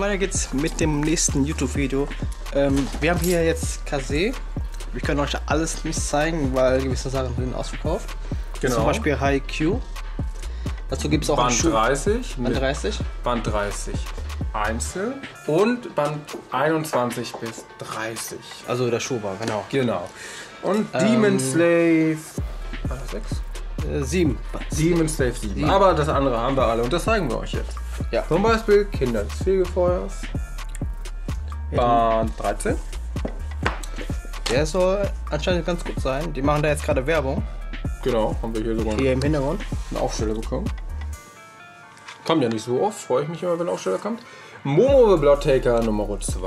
weiter geht's mit dem nächsten YouTube-Video. Ähm, wir haben hier jetzt Kase. Wir können euch alles nicht zeigen, weil gewisse Sachen sind ausverkauft. Genau. Zum Beispiel High Q. Dazu gibt es auch einen Band Schuh. 30, Band mit 30. Band 30 einzeln und Band 21 bis 30. Also der Schuh war, genau. Genau. Und Ähm. Demon Slave. War das 6? Äh, sieben. Demon Slave 7. Sieben. Aber das andere haben wir alle und das zeigen wir euch jetzt. Ja. Zum Beispiel Kinder des Fegefeuers. Band 13. Der soll anscheinend ganz gut sein. Die machen da jetzt gerade Werbung. Genau, haben wir hier sogar Hier im Hintergrund. einen Aufsteller bekommen. Kommt ja nicht so oft, freue ich mich immer, wenn ein Aufsteller kommt. Momo the Bloodtaker Nummer 2.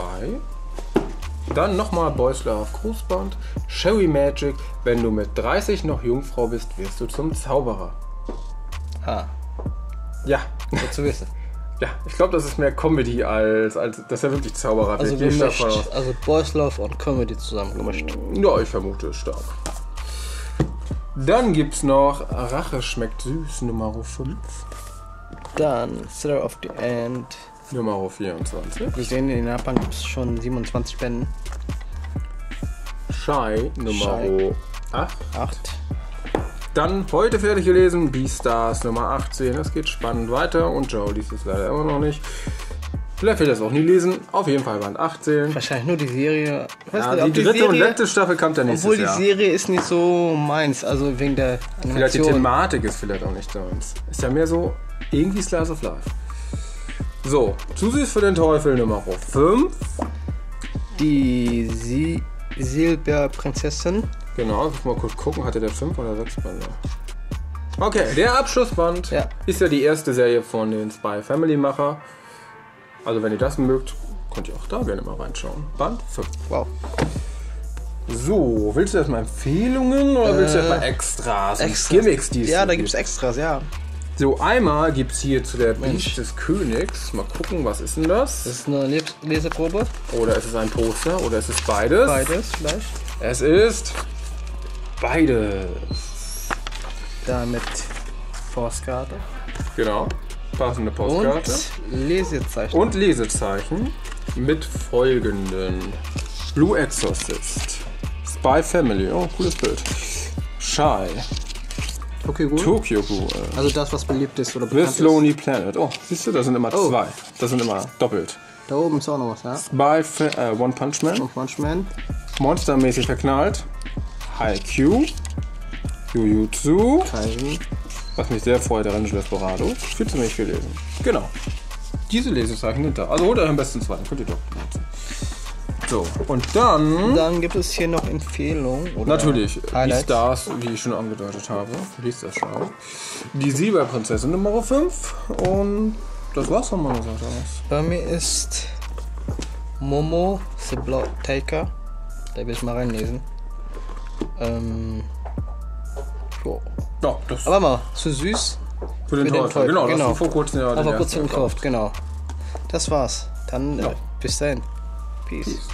Dann nochmal Boys Love Grußband. Sherry Magic. Wenn du mit 30 noch Jungfrau bist, wirst du zum Zauberer. Ah, Ja, gut zu wissen. ja, ich glaube, das ist mehr Comedy als, als dass er wirklich Zauberer Also wird. Gemischt. Also Boys Love und Comedy zusammen gemischt. Ja, ich vermute es stark. Dann gibt's noch Rache schmeckt süß Nummer 5. Dann Slayer of the End. Nummer 24. Wir sehen in Japan gibt es schon 27 Bänden. Shy Nummer Shy. 8. 8. Dann heute fertig gelesen, Beastars Nummer 18. Es geht spannend weiter und Joe liest es leider immer noch nicht. Vielleicht will es auch nie lesen. Auf jeden Fall Band 18. Wahrscheinlich nur die Serie. Ja, nicht, ob die dritte und Serie- letzte Staffel kommt dann nächstes Obwohl die Jahr. Serie ist nicht so meins, also wegen der Vielleicht die Animation. Thematik ist vielleicht auch nicht deins. Ist ja mehr so irgendwie Slice of Life. So, zu süß für den Teufel Nummer 5. Die Sie Silberprinzessin. Genau, ich muss mal kurz gucken, hatte der 5 oder 6 Bänder? Okay, der Abschlussband Ja. ist ja die erste Serie von den Spy Family Macher. Also wenn ihr das mögt, könnt ihr auch da gerne mal reinschauen. Band 5. Wow. So, willst du erstmal Empfehlungen oder willst du Äh, erstmal Extras? Extras. Gimmicks, die es Ja, da gibt? es Extras, ja. So, einmal gibt es hier zu der. Biest des Königs. Mal gucken, was ist denn das? Das ist eine Les Leseprobe. Oder ist es ein Poster oder ist es beides? Beides vielleicht. Es ist beides. Da mit Postkarte. Genau. Passende Postkarte. Und Lesezeichen. Und Lesezeichen mit folgenden: Blue Exorcist, Spy Family, oh, cooles Bild. Shy, Okay, gut. Tokyo Ghoul, Also das, was beliebt ist oder This bekannt ist. Lonely Planet. Oh, siehst du, das sind immer Oh. zwei. Das sind immer doppelt. Da oben ist auch noch was, ja. Spy Fa äh, One Punch Man, Und Punchman. monstermäßig verknallt. Haikyuu, Jujutsu, Kaisen. was mich sehr freut, der Rangel Desperado. Viel zu wenig gelesen. Genau. Diese Lesezeichen sind da. Also holt euch am besten zwei, dann könnt ihr doch benutzen. So, und dann Dann gibt es hier noch Empfehlungen. Oder natürlich die Highlights. Stars, wie ich schon angedeutet habe. Liest das schon. Die Silberprinzessin Nummer 5 und das war's von meiner Seite aus. Bei mir ist Momo the Blood Taker. Da will ich mal reinlesen. Ähm. Jo. Ja, das Aber mal, zu süß. für den für den Teufel. Genau, das genau. ist vor kurzem ja Aber kurz gekauft, genau. Das war's. Dann äh, Ja. bis dahin. Peace. Peace.